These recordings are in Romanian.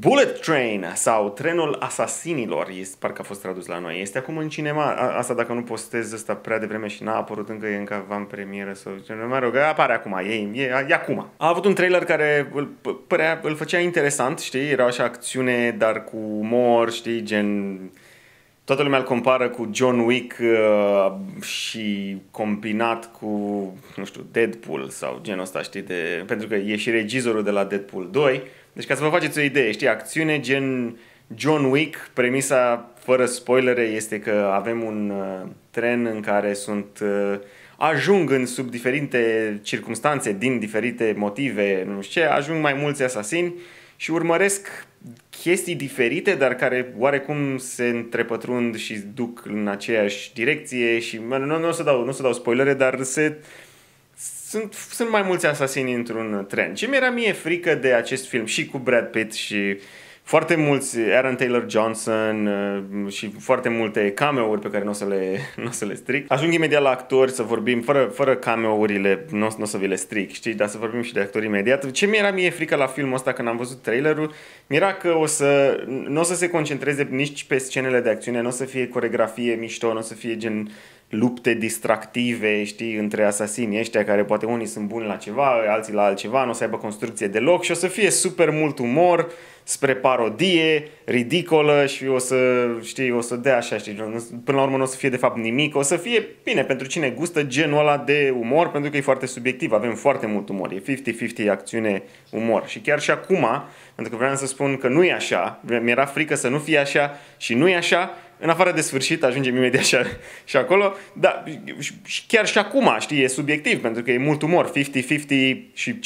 Bullet Train sau Trenul Asasinilor, este, parcă a fost tradus la noi. Este acum în cinema, a, asta dacă nu postez ăsta prea devreme și n-a apărut încă, e încă în premieră sau nu mă rog, apare acum, e, e, e acum. A avut un trailer care îl, părea, îl făcea interesant, știi, era așa acțiune, dar cu umor, știi, gen toată lumea îl compară cu John Wick uh, și combinat cu, nu știu, Deadpool sau genul ăsta, știi, de, pentru că e și regizorul de la Deadpool 2. Deci ca să vă faceți o idee, știi, acțiune gen John Wick, premisa fără spoilere este că avem un uh, tren în care sunt uh, ajung în sub diferite circunstanțe, din diferite motive, nu știu ce, ajung mai mulți asasini și urmăresc chestii diferite, dar care oarecum se întrepătrund și duc în aceeași direcție și nu, nu, o, să dau, nu o să dau spoilere, dar se, sunt, sunt mai mulți asasini într-un tren. Ce mi-era mie frică de acest film și cu Brad Pitt și foarte mulți Aaron Taylor Johnson uh, și foarte multe cameo-uri pe care nu o să le, n-o să le stric. Ajung imediat la actori să vorbim, fără, fără cameo-urile, nu o să vi le stric, știi, dar să vorbim și de actori imediat. Ce mi-era mie frică la filmul ăsta când am văzut trailerul, mi-era că o să, nu o să se concentreze nici pe scenele de acțiune, nu o să fie coregrafie mișto, nu o să fie gen lupte distractive, știi, între asasini ăștia care poate unii sunt buni la ceva, alții la altceva, nu o să aibă construcție deloc și o să fie super mult umor, spre parodie, ridicolă și o să, știi, o să dea așa, știi, până la urmă nu o să fie de fapt nimic, o să fie, bine, pentru cine gustă genul ăla de umor, pentru că e foarte subiectiv, avem foarte mult umor, e 50-50 acțiune-umor și chiar și acum, pentru că vreau să spun că nu e așa, mi-era frică să nu fie așa și nu e așa, în afară de sfârșit, ajungem imediat și, și acolo, dar și chiar și acum, știi, e subiectiv, pentru că e mult umor, 50-50 și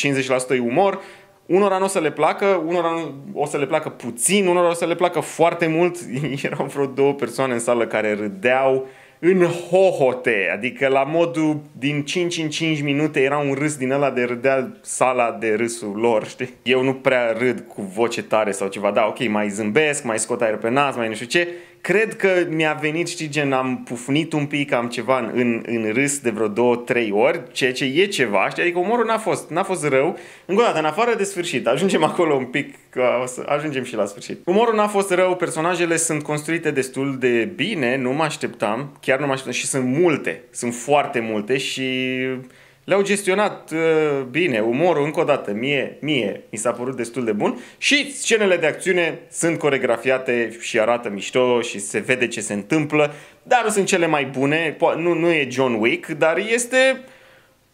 50% e umor, unora nu o să le placă, unora o să le placă puțin, unora o să le placă foarte mult. Erau vreo două persoane în sală care râdeau în hohote, adică la modul din 5 în 5 minute era un râs din ăla de râdea sala de râsul lor, știi? Eu nu prea râd cu voce tare sau ceva, da, ok, mai zâmbesc, mai scot aer pe nas, mai nu știu ce, cred că mi-a venit, știi, gen, am pufnit un pic, am ceva în, în, în râs de vreo două, trei ori, ceea ce e ceva, știi, adică umorul n-a fost, n-a fost rău. Încă o dată, în afară de sfârșit, ajungem acolo un pic, că o să ajungem și la sfârșit. Umorul n-a fost rău, personajele sunt construite destul de bine, nu mă așteptam, chiar nu mă așteptam și sunt multe, sunt foarte multe și le-au gestionat uh, bine, umorul încă o dată, mie, mie mi s-a părut destul de bun. Și scenele de acțiune sunt coregrafiate și arată mișto și se vede ce se întâmplă, dar nu sunt cele mai bune, nu, nu e John Wick, dar este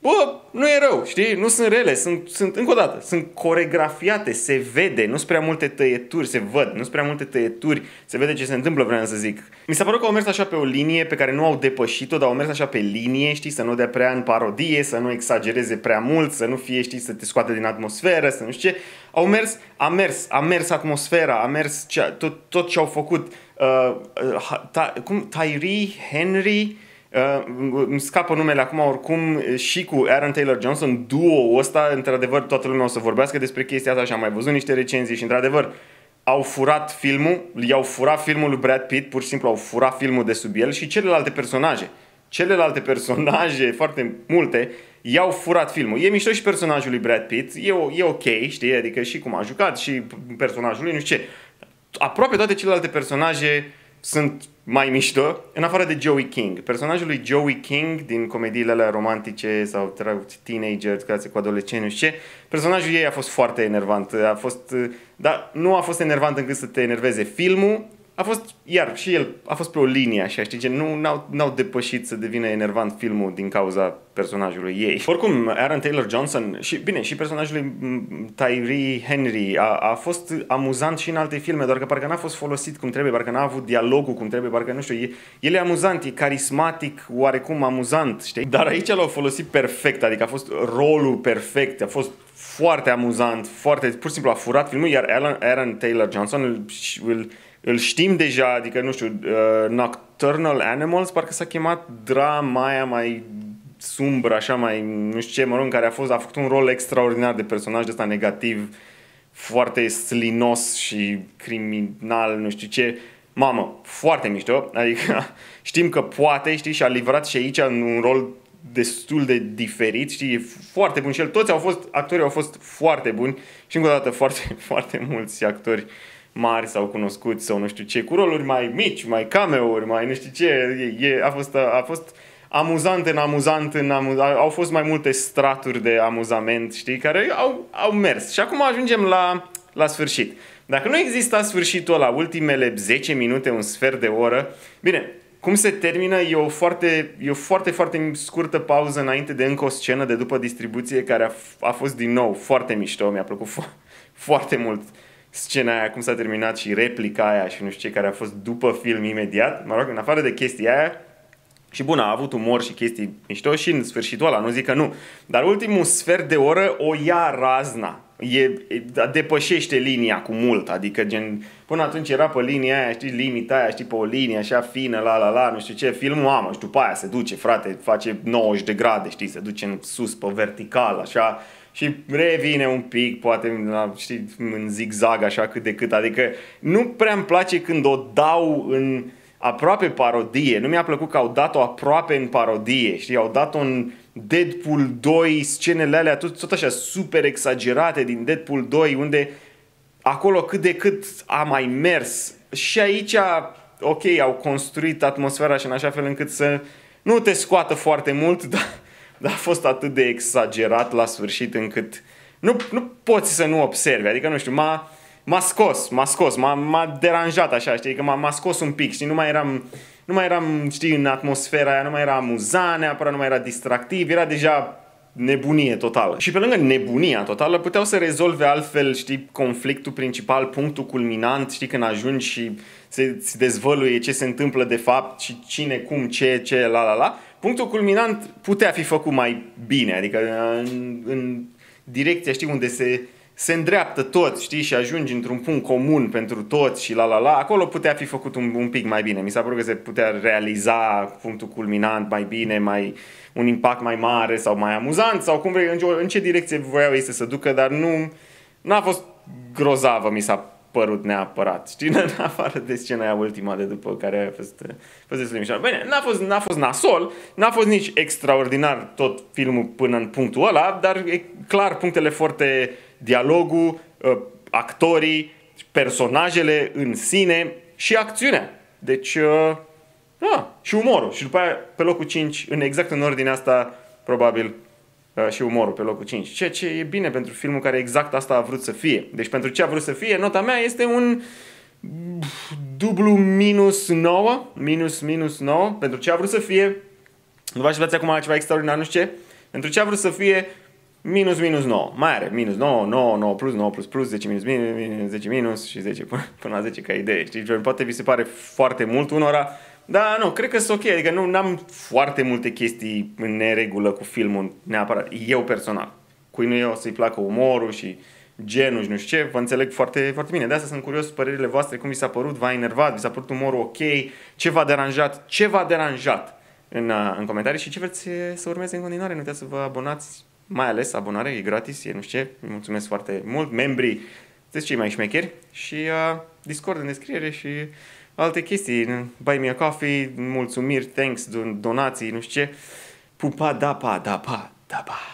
Bă, nu e rău, știi? Nu sunt rele, sunt, sunt, încă o dată, sunt coregrafiate, se vede, nu sunt prea multe tăieturi, se văd, nu sunt prea multe tăieturi, se vede ce se întâmplă, vreau să zic. Mi s-a părut că au mers așa pe o linie pe care nu au depășit-o, dar au mers așa pe linie, știi, să nu dea prea în parodie, să nu exagereze prea mult, să nu fie, știi, să te scoate din atmosferă, să nu știu ce. Au mers, a mers, a mers atmosfera, a mers cea, tot, tot ce au făcut. Uh, uh, ta, cum, Tyree Henry, Uh, îmi scapă numele acum oricum și cu Aaron Taylor Johnson, duo ăsta, într-adevăr toată lumea o să vorbească despre chestia asta și am mai văzut niște recenzii și într-adevăr au furat filmul, i-au furat filmul lui Brad Pitt, pur și simplu au furat filmul de sub el și celelalte personaje. Celelalte personaje, foarte multe, i-au furat filmul. E mișto și personajul lui Brad Pitt, e, e ok, știi, adică și cum a jucat și personajul lui, nu știu ce. Aproape toate celelalte personaje sunt mai mișto, în afară de Joey King. Personajul lui Joey King din comediile alea romantice sau teenager, care cu adolescenți, nu știu ce, personajul ei a fost foarte enervant. A fost, dar nu a fost enervant încât să te enerveze filmul, a fost, iar și el a fost pe o linie așa, știi, gen, nu n-au, n-au depășit să devină enervant filmul din cauza personajului ei. Oricum, Aaron Taylor Johnson și, bine, și personajul lui Tyree Henry a, a fost amuzant și în alte filme, doar că parcă n-a fost folosit cum trebuie, parcă n-a avut dialogul cum trebuie, parcă nu știu, e, el e amuzant, e carismatic, oarecum amuzant, știi? Dar aici l-au folosit perfect, adică a fost rolul perfect, a fost foarte amuzant, foarte, pur și simplu a furat filmul, iar Aaron, Aaron Taylor Johnson îl, îl îl știm deja, adică, nu știu, uh, Nocturnal Animals, parcă s-a chemat drama aia mai sumbră, așa mai, nu știu ce, mă rog, care a, fost, a făcut un rol extraordinar de personaj de ăsta negativ, foarte slinos și criminal, nu știu ce. Mamă, foarte mișto, adică știm că poate, știi, și a livrat și aici un rol destul de diferit, știi, e foarte bun și el. Toți au fost, actorii au fost foarte buni și încă o dată foarte, foarte mulți actori mari sau cunoscuți sau nu știu ce, cu roluri mai mici, mai cameo-uri, mai nu știu ce, e, e, a, fost, a fost amuzant în amuzant, în amuzant, au fost mai multe straturi de amuzament, știi, care au, au mers. Și acum ajungem la, la sfârșit. Dacă nu exista sfârșitul la ultimele 10 minute, un sfert de oră, bine, cum se termină e o foarte, e o foarte, foarte scurtă pauză înainte de încă o scenă de după distribuție care a, a fost din nou foarte mișto, mi-a plăcut fo- foarte mult scena aia, cum s-a terminat și replica aia și nu știu ce care a fost după film imediat, mă rog, în afară de chestia aia, și bun, a avut umor și chestii mișto și în sfârșitul ăla, nu zic că nu. Dar ultimul sfert de oră o ia razna. E, e, depășește linia cu mult, adică gen, până atunci era pe linia aia, știi, limita aia, știi, pe o linie așa fină, la la la, nu știu ce, filmul amă și după aia se duce, frate, face 90 de grade, știi, se duce în sus pe vertical, așa, și revine un pic, poate, știi, în zigzag, așa cât de cât, adică nu prea îmi place când o dau în aproape parodie. Nu mi-a plăcut că au dat-o aproape în parodie, știi? Au dat-o în Deadpool 2, scenele alea tot, tot așa super exagerate din Deadpool 2, unde acolo cât de cât a mai mers. Și aici, ok, au construit atmosfera și în așa fel încât să nu te scoată foarte mult, dar, dar a fost atât de exagerat la sfârșit încât nu, nu poți să nu observi. Adică, nu știu, m-a, m-a scos, m-a scos, m-a, m-a deranjat așa, știi, că m-a, m-a scos un pic, știi, nu mai eram, nu mai eram, știi, în atmosfera aia, nu mai era amuzant neapărat, nu mai era distractiv, era deja nebunie totală. Și pe lângă nebunia totală, puteau să rezolve altfel, știi, conflictul principal, punctul culminant, știi, când ajungi și se, se dezvăluie ce se întâmplă de fapt și cine, cum, ce, ce, la, la, la. Punctul culminant putea fi făcut mai bine, adică în, în direcția, știi, unde se se îndreaptă toți, știi, și ajungi într-un punct comun pentru toți și la la la, acolo putea fi făcut un, un pic mai bine. Mi s-a părut că se putea realiza punctul culminant mai bine, mai un impact mai mare sau mai amuzant sau cum vrei, în, în ce direcție voiau ei să se ducă, dar nu n-a fost grozavă, mi s-a părut neapărat, știi, în afară de scena aia ultima de după care a fost, a fost destul de mișto. Bine, n-a fost, n-a fost nasol, n-a fost nici extraordinar tot filmul până în punctul ăla, dar e clar punctele foarte dialogul, uh, actorii, personajele în sine și acțiunea. Deci, uh, da, și umorul. Și după aia, pe locul 5, în exact în ordinea asta, probabil, uh, și umorul pe locul 5. Ceea ce e bine pentru filmul care exact asta a vrut să fie. Deci pentru ce a vrut să fie, nota mea este un dublu minus 9, minus minus 9, pentru ce a vrut să fie, nu vă așteptați acum la ceva extraordinar, nu știu ce, pentru ce a vrut să fie minus minus 9. Mai are minus 9, 9, 9 plus, 9 plus plus, 10 minus minus, 10 minus și 10 până, până la 10 ca idee. Știi, poate vi se pare foarte mult unora, dar nu, cred că sunt ok, adică nu am foarte multe chestii în neregulă cu filmul neapărat, eu personal. Cui nu e o să-i placă umorul și genul și nu știu ce, vă înțeleg foarte, foarte bine. De asta sunt curios părerile voastre, cum vi s-a părut, v-a enervat, vi s-a părut umorul ok, ce v-a deranjat, ce v-a deranjat în, în comentarii și ce vreți să urmeze în continuare. Nu uitați să vă abonați mai ales abonare, e gratis, e nu știu ce, mulțumesc foarte mult, membrii, sunteți cei mai șmecheri și uh, Discord în descriere și alte chestii, buy me a coffee, mulțumiri, thanks, donații, nu știu ce, pupa, da, pa, da, pa, da, pa.